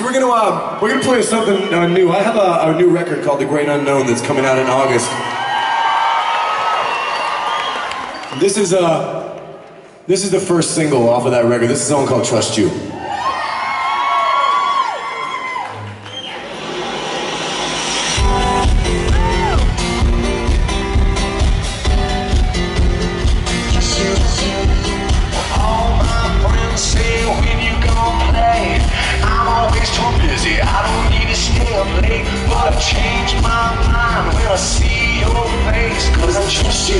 So we're gonna uh, we're gonna play something uh, new. I have a, a new record called The Great Unknown that's coming out in August. This is uh this is the first single off of that record. This is a song called Trust You. Busy. I don't need to stay up late, but I change my mind when I see your face, cause I trust you.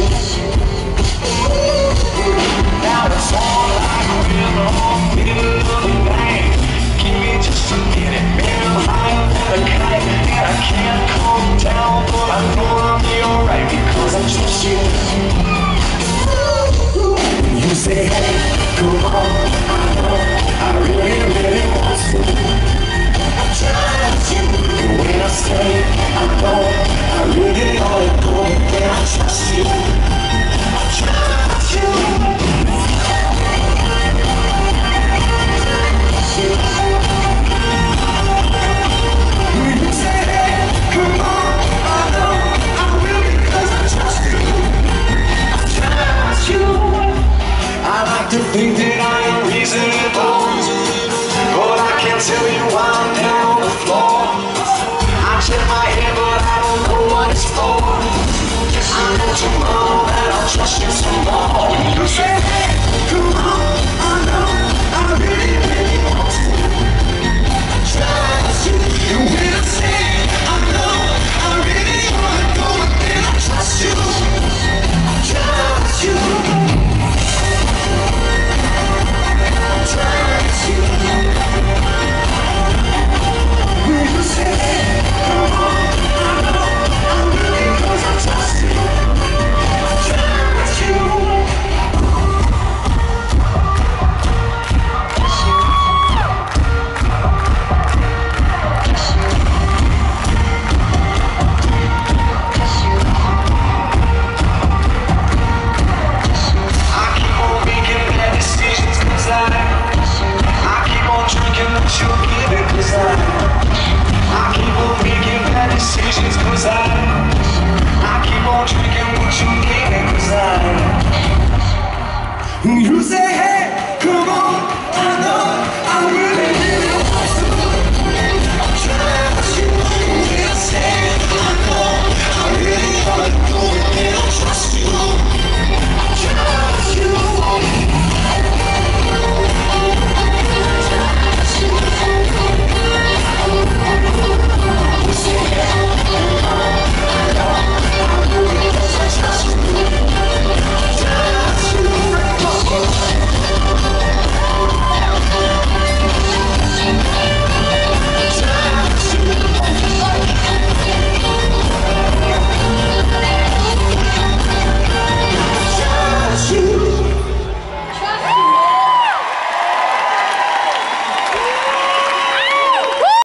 Say, hey, come on, I know, I will because I trust you. I trust you. I like to think that I tomorrow that I'll trust you some more. Come on,